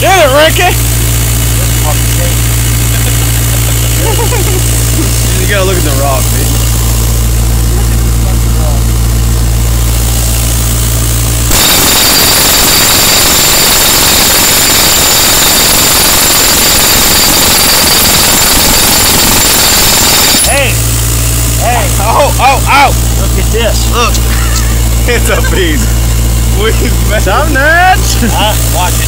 Get it, Ricky! you gotta look at the rock, man. Hey! Hey! Oh, oh, oh! Look at this. Look. It's a piece. We made Some nuts. Huh? Watch it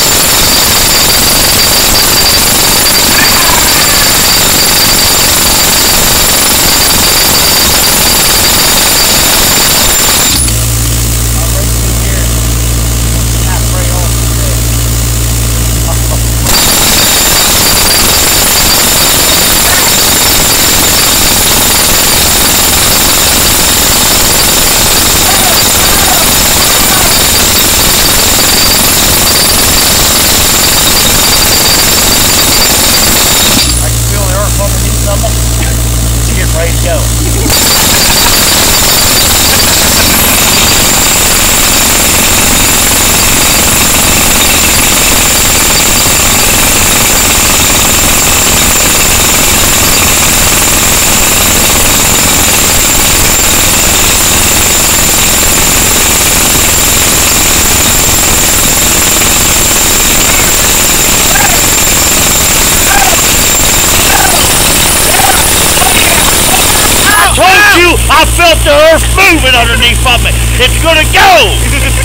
ready to go. You I felt the earth moving underneath of me. It's gonna go.